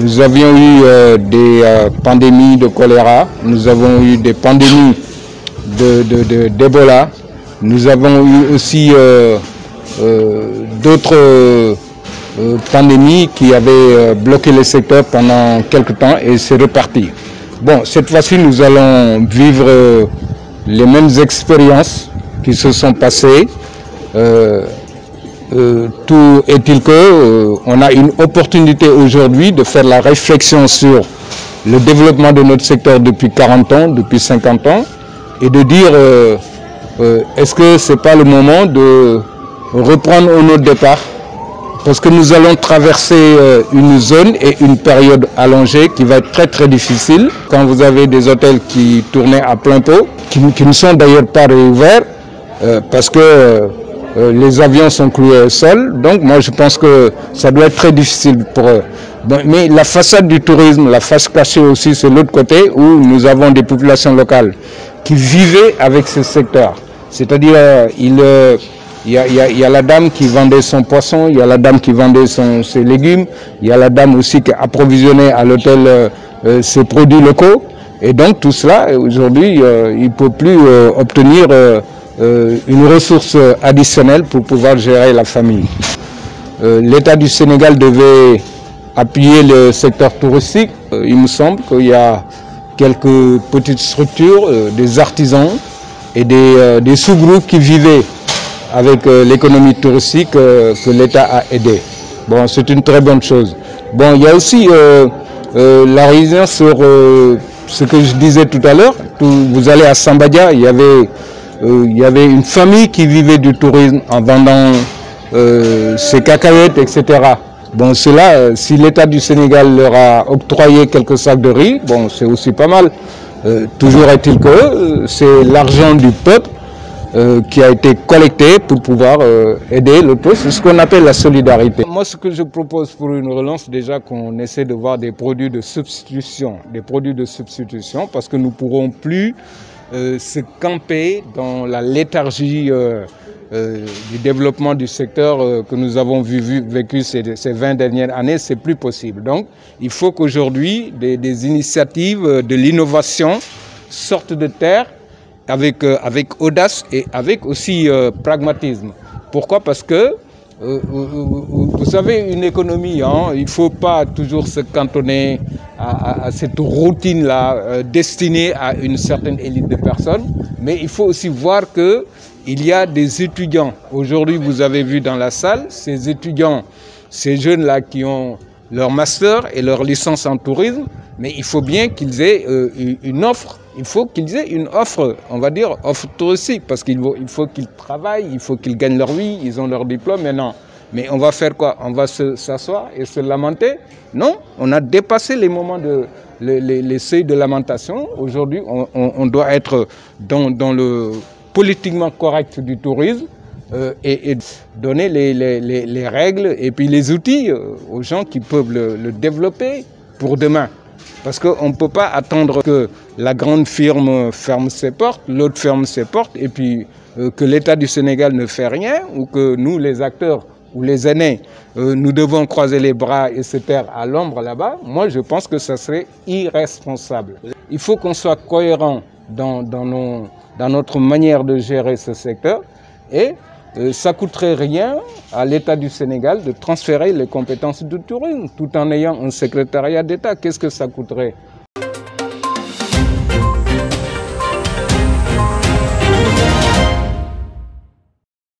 Nous avions eu euh, des euh, pandémies de choléra, nous avons eu des pandémies d'Ebola, de, de, nous avons eu aussi euh, d'autres pandémies qui avaient bloqué le secteur pendant quelques temps et c'est reparti. Bon, cette fois-ci, nous allons vivre les mêmes expériences qui se sont passées. Euh, tout est-il que euh, on a une opportunité aujourd'hui de faire la réflexion sur le développement de notre secteur depuis 40 ans, depuis 50 ans, et de dire euh, est-ce que ce n'est pas le moment de reprendre au notre départ? Parce que nous allons traverser une zone et une période allongée qui va être très très difficile. Quand vous avez des hôtels qui tournaient à plein pot, qui, qui ne sont d'ailleurs pas réouverts, parce que euh, les avions sont cloués au sol. Donc moi je pense que ça doit être très difficile pour eux. mais la façade du tourisme, la face cachée aussi, c'est l'autre côté où nous avons des populations locales qui vivaient avec ce secteur. C'est-à-dire, euh, euh, il, y a, la dame qui vendait son poisson, il y a la dame qui vendait ses légumes, il y a la dame aussi qui approvisionnait à l'hôtel ses produits locaux. Et donc tout cela, aujourd'hui, il ne peut plus obtenir une ressource additionnelle pour pouvoir gérer la famille. Euh, L'État du Sénégal devait appuyer le secteur touristique. Euh, il me semble qu'il y a quelques petites structures, des artisans et des, sous-groupes qui vivaient avec l'économie touristique que l'État a aidé. Bon, c'est une très bonne chose. Bon, il y a aussi la sur ce que je disais tout à l'heure. Vous allez à Sambadia, il y avait euh, il y avait une famille qui vivait du tourisme en vendant euh, ses cacahuètes, etc. Bon, cela, euh, si l'État du Sénégal leur a octroyé quelques sacs de riz, bon, c'est aussi pas mal. toujours est-il que c'est l'argent du peuple qui a été collecté pour pouvoir aider le peuple. C'est ce qu'on appelle la solidarité. Moi, ce que je propose pour une relance, déjà qu'on essaie de voir des produits de substitution, des produits de substitution, parce que nous ne pourrons plus euh, se camper dans la léthargie euh, euh, du développement du secteur que nous avons vécu ces, ces, 20 dernières années, c'est plus possible. Donc, il faut qu'aujourd'hui, des, des, initiatives de l'innovation sortent de terre avec, avec audace et avec aussi pragmatisme. Pourquoi? Parce que euh, euh, euh, vous savez, une économie, hein, il ne faut pas toujours se cantonner à, cette routine-là destinée à une certaine élite de personnes, mais il faut aussi voir qu'il y a des étudiants. Aujourd'hui, vous avez vu dans la salle, ces étudiants, ces jeunes-là qui ont leur master et leur licence en tourisme, mais il faut bien qu'ils aient une offre il faut qu'ils aient une offre, on va dire, offre touristique, parce qu'il faut, il faut qu'ils travaillent, il faut qu'ils gagnent leur vie, ils ont leur diplôme, mais non. Mais on va faire quoi? On va s'asseoir et se lamenter? Non, on a dépassé les moments de les, seuils de lamentation. Aujourd'hui, on, doit être dans, le politiquement correct du tourisme euh, et, donner les, règles et puis les outils euh, aux gens qui peuvent le développer pour demain. Parce qu'on ne peut pas attendre que la grande firme ferme ses portes, l'autre ferme ses portes, et puis euh, que l'État du Sénégal ne fait rien, ou que nous, les acteurs ou les aînés, euh, nous devons croiser les bras et se taire à l'ombre là-bas. Moi, je pense que ça serait irresponsable. Il faut qu'on soit cohérent dans, dans notre manière de gérer ce secteur et ça coûterait rien à l'État du Sénégal de transférer les compétences du tourisme tout en ayant un secrétariat d'État. Qu'est-ce que ça coûterait?